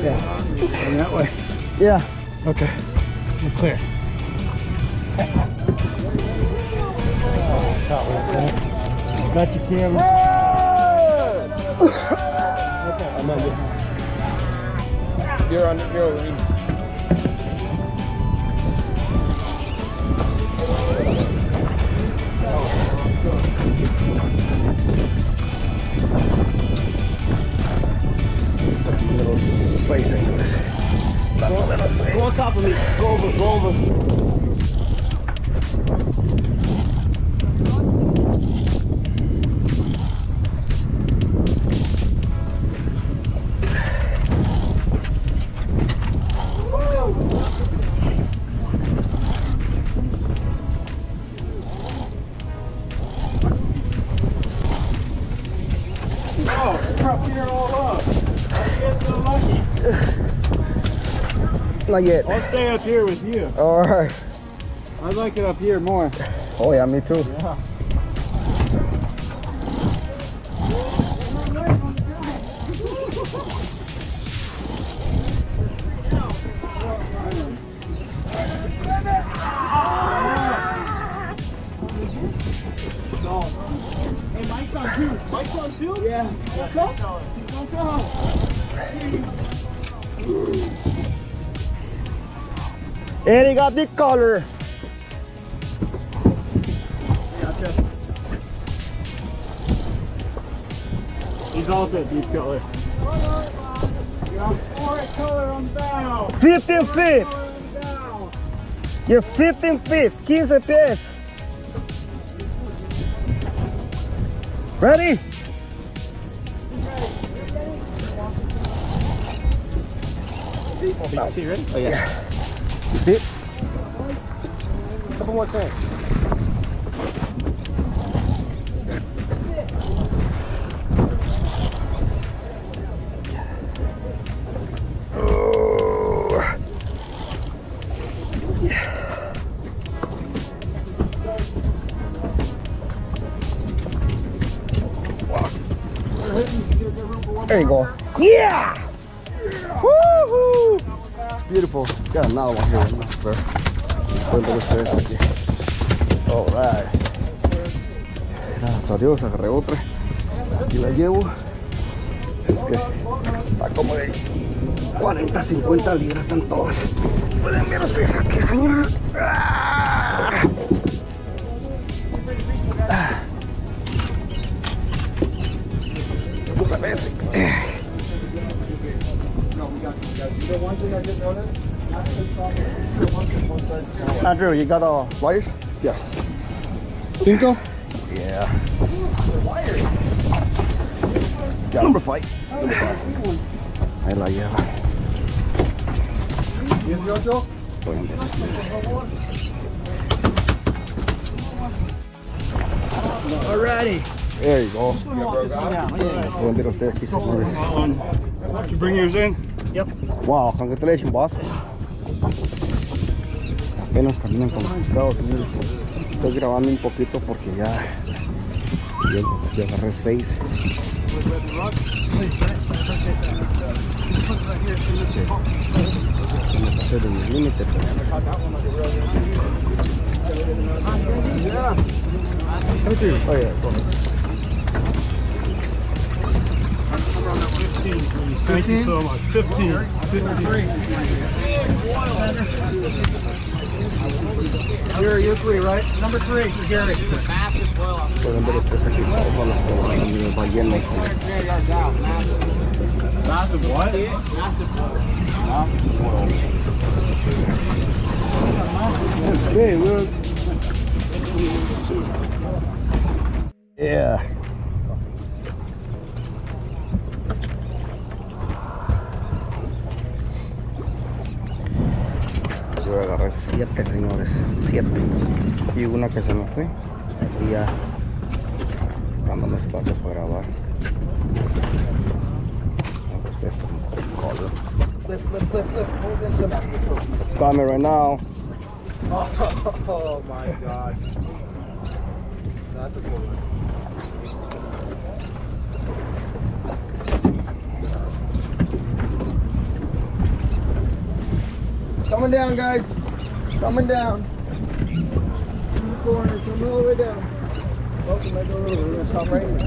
Yeah. And that way. Yeah. Okay. I'm clear. Got your camera. okay, I'm on you. You're on the you're over me. Dándole los seis. Go on top of me. Go over, go over. Not yet. I'll stay up here with you. All right. I like it up here more. Oh yeah, me too. Yeah. And he got the color. Gotcha. He's all good, deep color. You color on down. 15 feet. Yes, 15 feet. 15 pies. Ready? Oh, see, ready? Oh, yeah. You see Couple more times. Gracias a Dios, agarré otra. Aquí la llevo. Es que está como de 40, 50 libras están todas. Pueden ver pies aquí, señor. Ah. Andrew, you got a wires? Yeah. Cinco? Yeah. Yeah, number five. Number five. Ahí la lleva. Pueden ver. Alrighty. There you go. Pueden ver ustedes aquí, señores. Did you bring yours in? Yep. Wow, congratulations, boss. Apenas caminan con los Estados Unidos. Estoy grabando un poquito porque ya, ya, ya agarré seis. Sí. Me pasé de mi límite, pero... Oh, yeah, go ahead. Thank you so much. 15. 15. Gary, you're three, right? Number three for Gary. Pueden ver ustedes aquí todos los que van a mi ballena. Massive what? Okay, Yeah. Agarré siete, señores. Siete. Y una que se me fue. Aquí ya dándome espacio para grabar. This color. Hold. It's coming right now. Oh my god. That's a cool one. Coming down, guys. Coming down. In the corner, coming all the way down. Oh, we might go. We're gonna stop right here.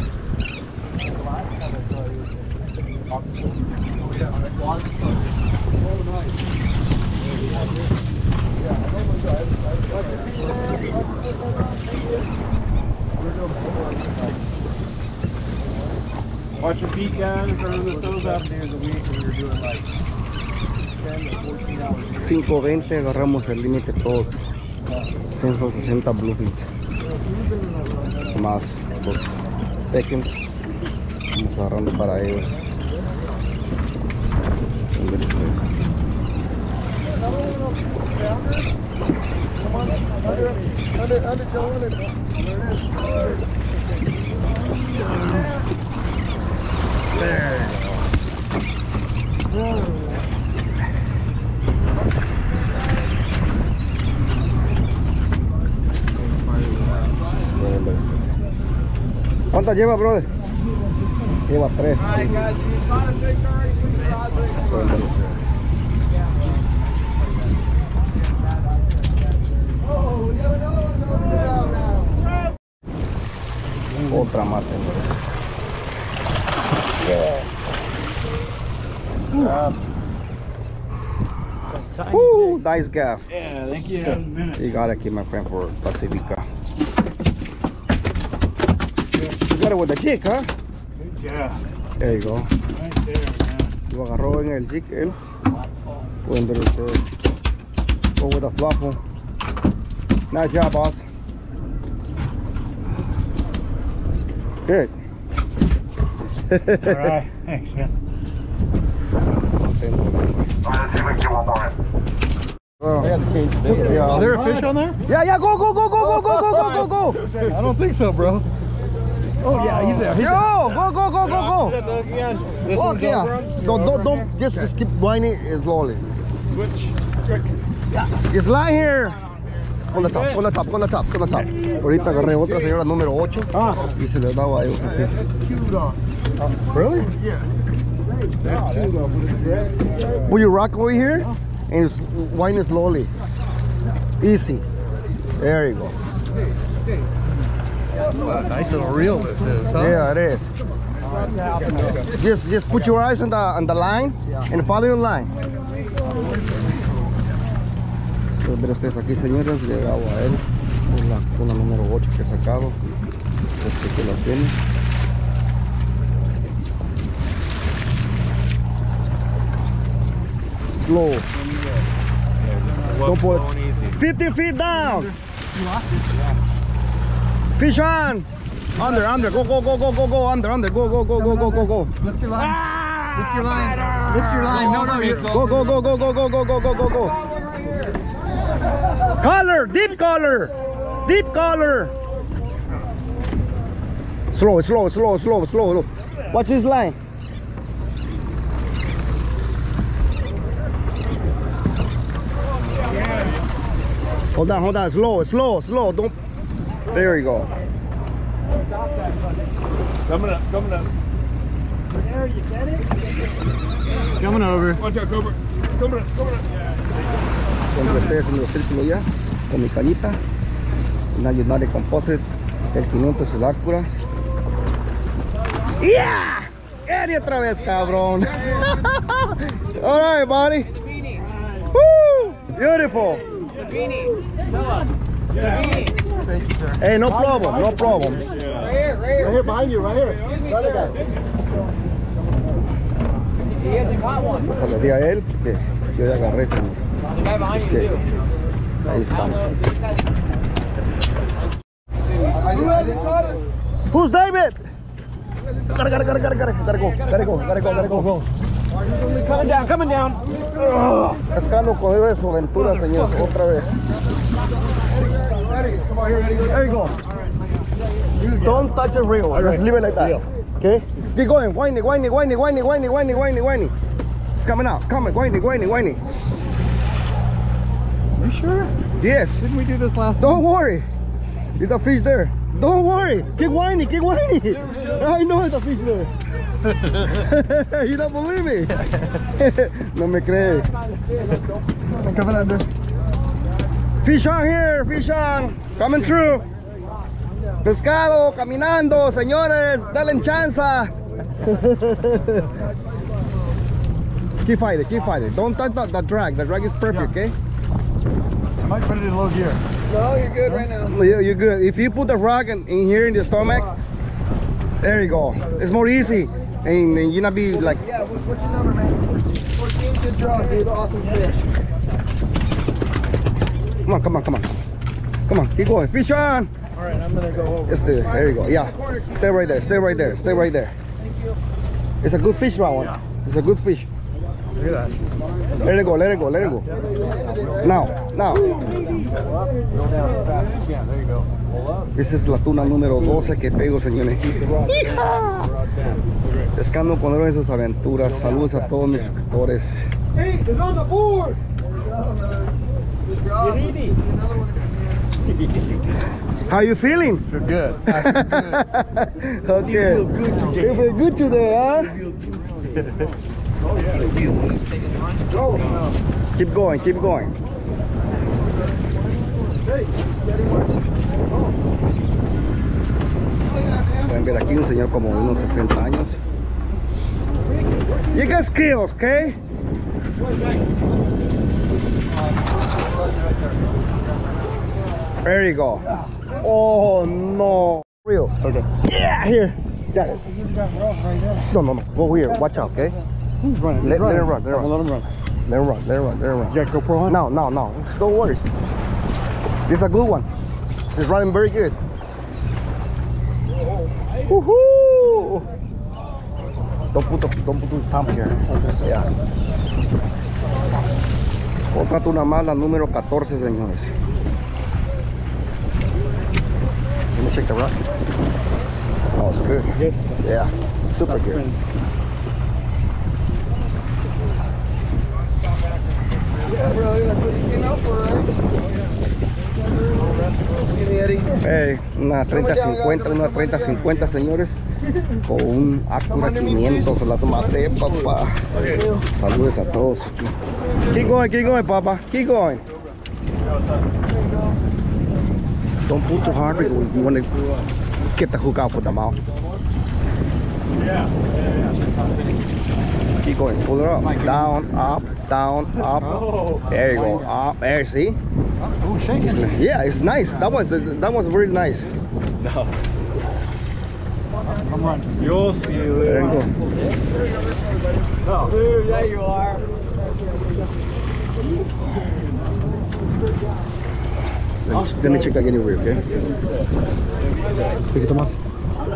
Oh, nice. Watch your feet guys, the toes up. days a week we were doing like 5.20 agarramos el límite todos 160 bluefins más los pequeños vamos agarrando para ellos ustedes. Miren ustedes. ¿Cuántas lleva, brother? Lleva tres. Otra más, señores. Woo, nice gaff. Yeah, thank you. You got it, kid, my friend, for Pacifica. You got it with the jig, huh? Yeah, There you go. right there, man. Lo agarró en el jig, él. Pueden ver ustedes. Go with the fluffle. Nice job, boss. Good. All right, thanks, man. Oh. I got the Is there a fish on there? Yeah, yeah, go, go, go, go, go, go, go, go, go, go. I don't think so, bro. Oh, yeah, he's there. He's Yo, go, go, go, go, go. This Oh, yeah. over on? Don't, don't, don't, just, just keep whining slowly. Switch. Yeah. It's lying here. Con la top, con la top, con la top, con la top. Ahorita agarré otra señora número 8 ah. y se le daba a ellos un eh, tip. Eh, really? Will you rock over here and just whine slowly? Easy. There you go. Nice little reel this is, huh? Yeah, it is. Just, just put your eyes on the on the line and follow your line. Pueden ver ustedes aquí, señores, llegado a él con la, con número 8 que he sacado. Si es que aquí la tiene. Slow. Don't put 50 feet down. Fish on. Under, under. Go, go, go, go, go, go. Under, under. Go, go, go, go, go, go, go. Lift your line. Lift your line. Lift your line. No, no, you're Go, go, go, go, go, go, go, go, go, go, go. Color, deep color. Deep color. Slow, slow, slow, slow, slow. Watch this line. Hold on, hold on. Slow, slow, slow. Don't. There you go. Coming up, coming up. Coming over. Watch out, Cobra. Coming up, coming up. Completé ese nuevo círculo ya con mi cañita. Una United Composite del 500 el Accurate. ¡Yeah! ¡Eddie otra vez, cabrón! All right, buddy. Woo! Beautiful. Hey, no problem, no problem. Right here, behind you, right here. The other guy. Pues le di a él que yo ya agarré ese. Así es que ahí estamos. Who's David? Gotta, gotta, gotta, gotta, gotta, gotta go, gotta go, gotta go, gotta go. Coming down, coming down. Pescando con de su aventura, señores, otra vez. Eddie, come on here, Eddie. There you go. Don't touch the reel. Right. Just leave it like that. Yeah. Okay? Keep going. Whiny, whiny, whiny, whiny, whiny, whiny, whiny, whiny. It's coming out. Coming, Whiny, whiny, whiny. You sure? Yes. Didn't we do this last Don't time? worry. There's a fish there. Don't worry. Keep whining. Keep whining. I know it's a fish there. you don't believe me. no me crees. Come on, Andrew here, fish on. Coming through. Pescado, caminando, señores. Dale chanza. keep fighting, keep fighting. Don't touch the, the drag. The drag is perfect, okay? I might put it in low gear. No, you're good right now. You- You're good. If you put the rock in, in here in the stomach, there you go. It's more easy. And, and you not be like, Yeah, what's your number, man? 14, good draw, dude. Awesome fish. Come on, come on, come on. Come on, keep going. Fish on. All right, I'm gonna go over. It's the, there you go. Yeah. Stay right there. Stay right there. Stay right there. It's a good fish, that one. It's a good fish. Look at that. Let it go. Let it go. Let it go. Now, now. You. There you. Esa es la tuna número 12 que pego, señores. ¡Hija! Pescando con héroes en sus aventuras. Saludos a todos mis suscriptores. Hey, it's on the board. Good. How you feeling? Feel good. okay. You feel good today, huh? Oh, yeah. Keep going, keep going. Pueden ver aquí un señor como de unos 60 años. You got skills, okay? There you go. Oh no. Real. Okay. Yeah, here. Got it. No, no, no. Go here. Watch out, okay? Who's running? Let, let him run. Let him Let run. him run. Let him run. Let him run. Let him run. Got GoPro on? No, no, no. Don't worry. This is a good one. It's running very good. Woohoo! Don't put the, don't put the thumb here. Yeah. Otra tuna más, la número 14, señores. Let me check the rock. Oh, it's good. Good. Yeah, super good. That's me, Eddie. Hey, una 30-50, una 30-50 señores Con un Acura 500 se las maté papá Saludos a todos Keep going, keep going papá Keep going Don't pull too hard because you want to get the hook out for the mouth Yeah. Keep going, pull it up Down, up, down, up There you go, up, there, see Oh, shaking. It's yeah, it's nice. That was that was really nice. I'm running. You'll see There you go. Dude, yeah, you are. Let me, let me check again over okay? Take it, Tomas.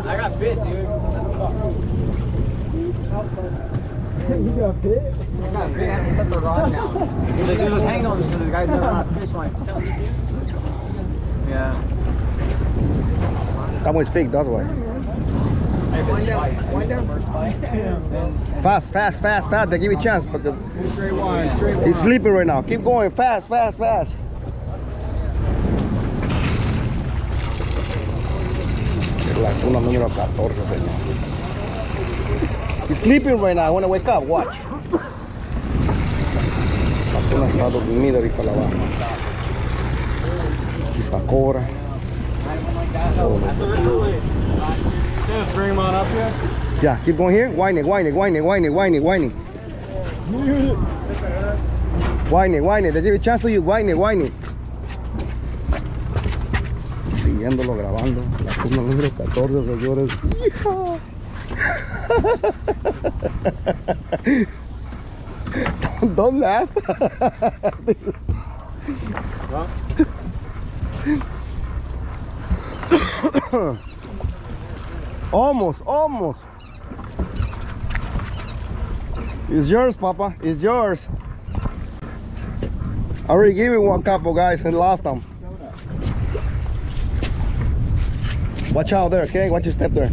I got fit, dude. You got fit? I got fit. I set the rod down. He's like, dude, was hanging on this, and the guy's never on fish line. Yeah. That one's big, that's why. Fast, fast, fast, fast. They give you a chance because he's sleeping right now. Keep going, fast, fast, fast. La número 14, señor. He's sleeping right now. I want to wake up. Watch. La tuna está dormida cobra. Oh, no. Just bring him on up here. Yeah, keep going here. Whining, whining, whining, whining, whining, whining. Whining, whining. They give a chance to you. Whining, whining. Siguiéndolo grabando. La tuna número 14, señores. ¡Hija! don't, don't laugh. Almost, almost. It's yours, Papa. It's yours. I already gave you one couple guys and lost them. Watch out there, okay? Watch your step there.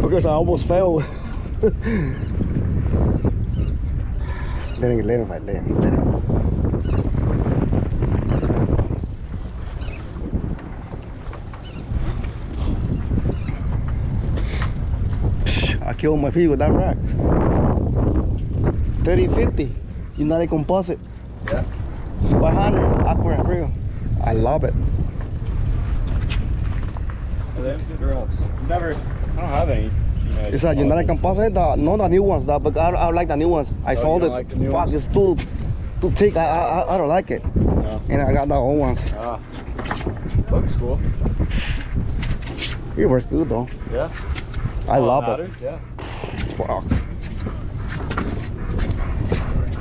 Because I almost fell. let him, let him fight, let him, let him. Kill my feet with that rack. 30, 50. United Composite. Yeah. 500. Aqua and real. I love it. Are they or else? Never. I don't have any. United It's a United Composite. The, not the new ones, though, but I, I like the new ones. I Oh, sold it. like Fuck, ones? it's too, too thick. I, I, I don't like it. No. And I got the old ones. Ah. Looks cool. It works good, though. Yeah. I All love it. matters, Yeah. Fuck.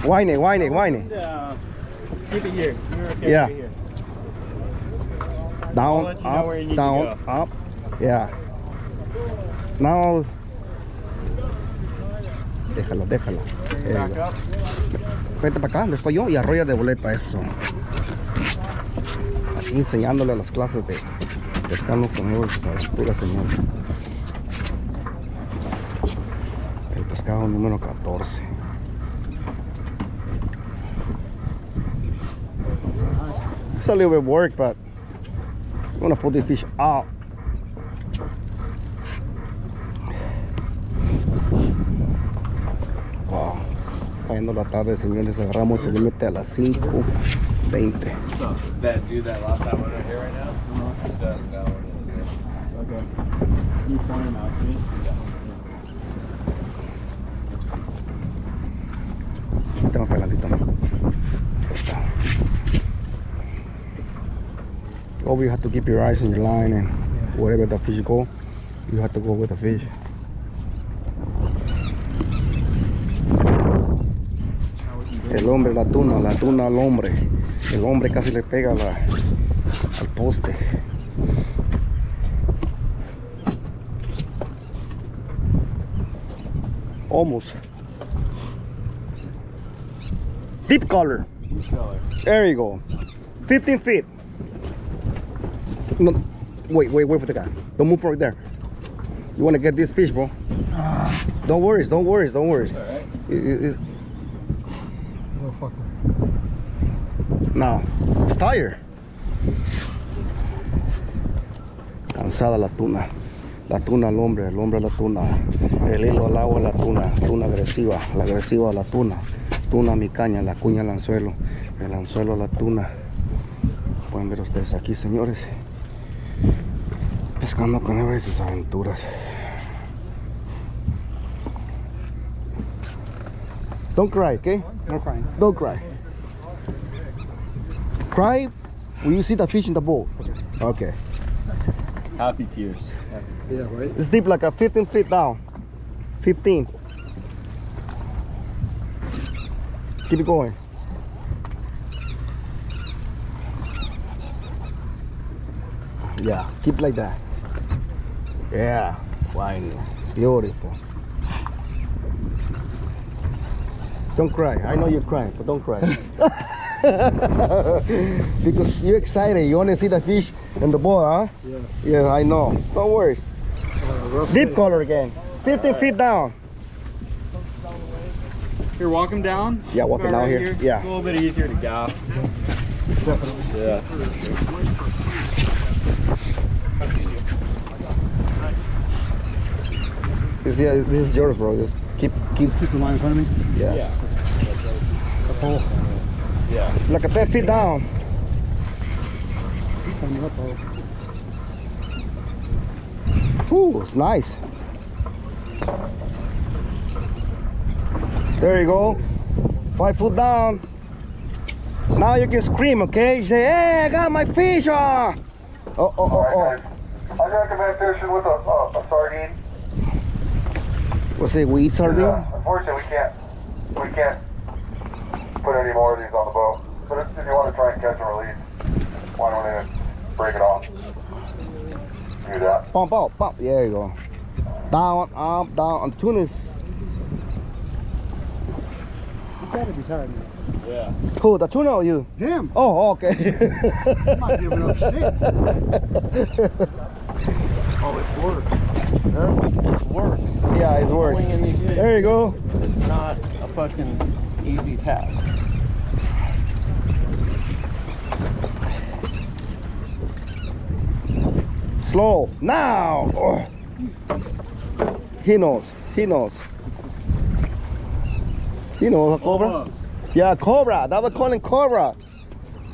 Whine it, it. Uh, keep it here. Okay Yeah. here. Down, up, down, up. Yeah. Now. Déjalo, déjalo. Up. Vete para acá, donde estoy yo, y arrolla de boleta, eso. Aquí enseñándole las clases de pescando con sus aventuras, señor. Número 14. It's a little bit of work, but I'm gonna put the fish out. Wow. Cayendo la tarde, señores, agarramos el límite a las 5.20. So, that dude that last time went right here right now? He said that one is here. Okay. You point him out to me. Ahí está. Always you have to keep your eyes on your line and wherever the fish go, you have to go with the fish. El hombre, la tuna, la tuna al hombre. El hombre casi le pega la- al poste. Almost. Deep color. Color. There you go. 15 feet. No, wait, wait, wait for the guy. Don't move right there. You want to get this fish, bro. Don't worry, don't worry, don't worry. Alright. It- it- it's- No, it's tired. Cansada la tuna. La tuna al hombre, el hombre a la tuna. El hilo al agua, la tuna. Tuna agresiva, la agresiva a la tuna. Tuna mi caña, la cuña al anzuelo. El anzuelo a la tuna. Pueden ver ustedes aquí, señores. Pescando con Ever y sus aventuras. Don't cry, okay? No crying. Don't cry. Cry when you see the fish in the bowl. Okay. Happy tears. Yeah, right? It's deep like a 15 feet down. 15. Keep it going. Yeah, keep like that. Yeah, fine. Beautiful. Don't cry. I know you're crying, but don't cry. because you're excited. You want to see the fish and the bowl, huh? Yes. Yes, I know. Don't worry. Uh, Deep color again. 15 feet down. Here, walk him down. Yeah, walk him down right here. Yeah. It's a little bit easier to gaff. Definitely. Yeah. This, yeah, this is yours, bro. Just keep, keep, Keep the line in front of me. yeah. Yeah. The pole. Yeah. Like a 10 feet down. Coming up, pole. Ooh, it's nice. There you go. Five foot down. Now you can scream, okay? You say, hey, I got my fish on. Oh, oh, oh, oh. I recommend fishing with a, a, a sardine. What's it? We eat sardine? Uh, unfortunately, we can't we can't put any more of these on the boat. But if, if you want to try and catch and release, why don't you break it off? Do that. Pump out, pump. There you go. Down, up, down. And tuna is, gotta be tired now. Yeah. who, the tuna or you? Damn. Oh, oh, okay. I'm not giving up shit. Oh, it's work. It's work. yeah, it's work. Pulling in these fish There you go. It's not a fucking easy task. Slow. Now. Oh. He knows. He knows. Knows a cobra. Oh, Yeah, cobra. That was calling cobra.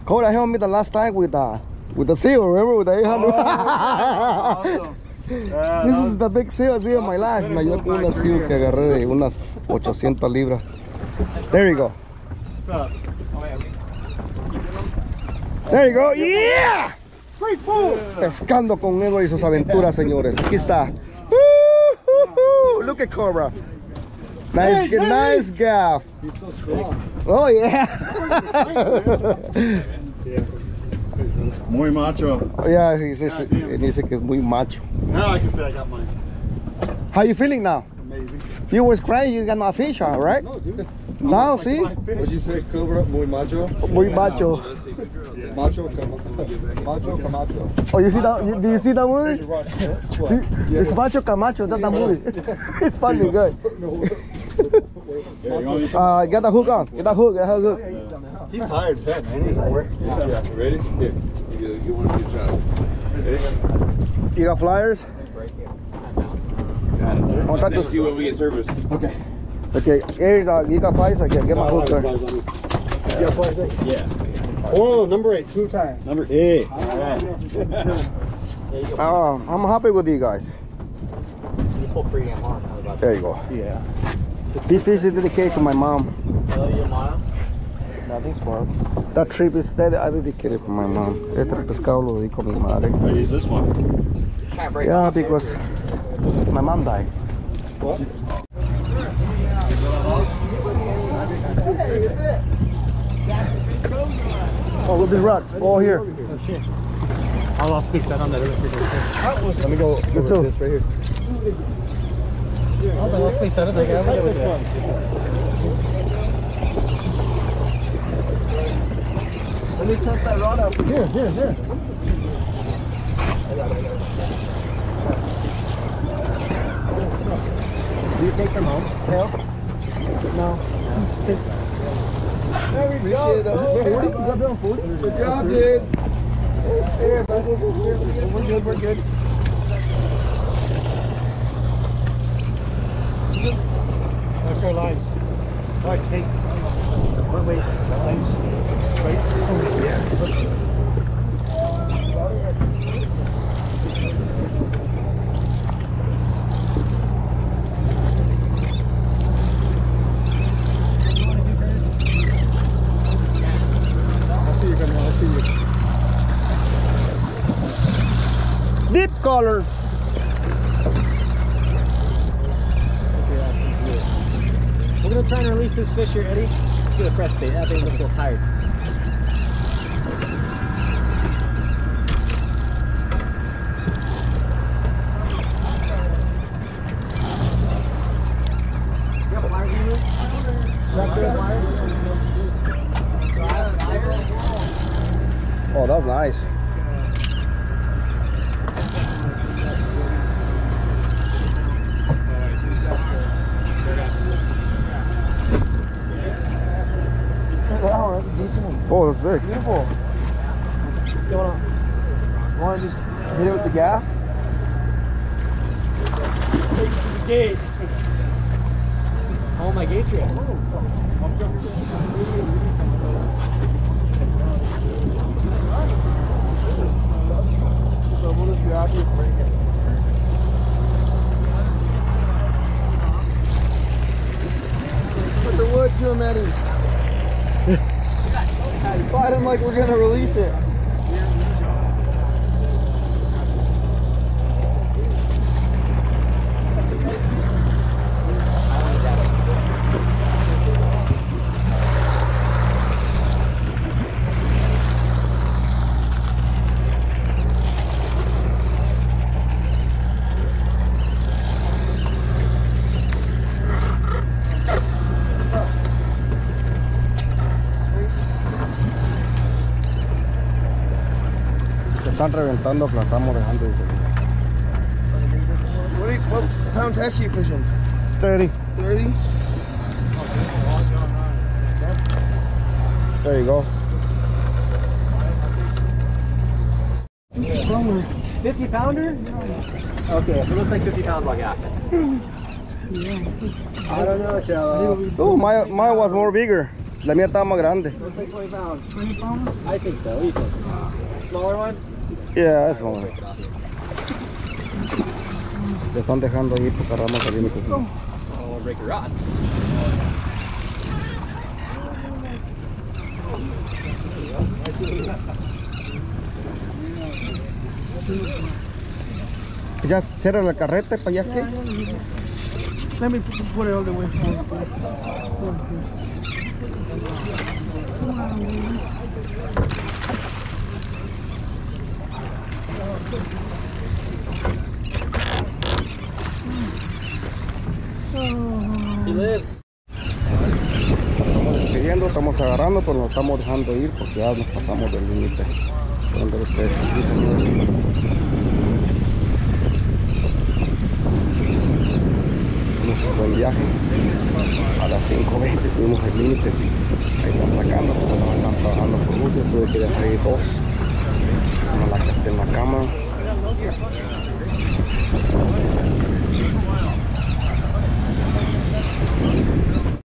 Cobra helped me the last time with the with the seal. Remember with the 800. awesome. Yeah, This is the big seal I see of my life. Me ayudó con una seal que agarré de unas 800 libras. There you go. up? There you go. Yeah. Pescando con Edward y sus aventuras, señores. Aquí está. Look at Cobra. Nice, nice gaff. He's so strong. Oh yeah. Muy macho. yeah, he says, he dice que es muy macho. Now I can say I got mine. How you feeling now? Amazing. You was crying, you got no fish, all right? No, dude. Now, see? What'd you say, Cobra? Muy macho? Muy macho. Macho, Camacho. Macho, Camacho. Oh, you see that? You, do you see that movie? What? It's Macho Camacho, that's the movie. it's funny, good. Yeah, you want me Uh, get the hook on. Get the hook, get the hook. He's tired, fat, man. He's at work. Yeah. Ready? Here. You, you want to be a child. Ready? You got flyers? Got it. I'll try to see when we get service. Okay. Okay, here's uh, you got flies? Okay, get my hook there. Yeah. You got flyers? Yeah. Oh, number eight, two times. Number eight. All right. Uh, I'm happy with you guys. You pull pretty damn hard. There you go. Yeah. This fish is dedicated to my mom. that? Oh, your mom? Nothing's wrong. That trip is that I dedicated for my mom. Este pescado lo dedico a mi madre. I use this one. Yeah, because my mom died. What? Oh, look at this rock. Go here. I'll also fix that on that. Let me go. You too. This right here. Let me test that rod up. Here, here, here. Do you take them home? Hell? No. There we that. 40? You got 40? Good job, dude. Buddy. We're good, we're good. Our line. Right, take. Wait, wait. Lines. Right. Yeah. See you. Deep color. We're gonna try and release this fish here, Eddie. Get a fresh bait. That bait looks a little tired. Oh, that's nice. Oh, that's a decent one. Oh, that's big. Beautiful. You wanna, you wanna just hit it with the gaff? Gate. Oh, my gate tree. Put the wood to him, Eddie. Fight him like we're gonna release it. Se están reventando, la estamos dejando. Dice. What, do you- pounds has you fishing? 30. 30? There you go. 50 pounder? Okay, so it looks like 50 pounds like that. I don't know, Shallow. Oh, my, my was more bigger. La mía estaba más grande. Looks like 20 pounds. 20 pounds? I think so. What do you think? Smaller one? Yeah, that's one. Le están dejando ahí porque ahora vamos a salir con Oh, we'll break your rod. Ya cierra la carreta para allá que. Let me put it all the way. Estamos despidiendo, estamos agarrando, pero nos estamos dejando ir porque ya nos pasamos del límite. Ver ustedes buen viaje. A las 5.20 tuvimos el límite. Ahí están sacando, porque no están trabajando por gusto. Tuve que dejar ir dos. Una la que está en la cama.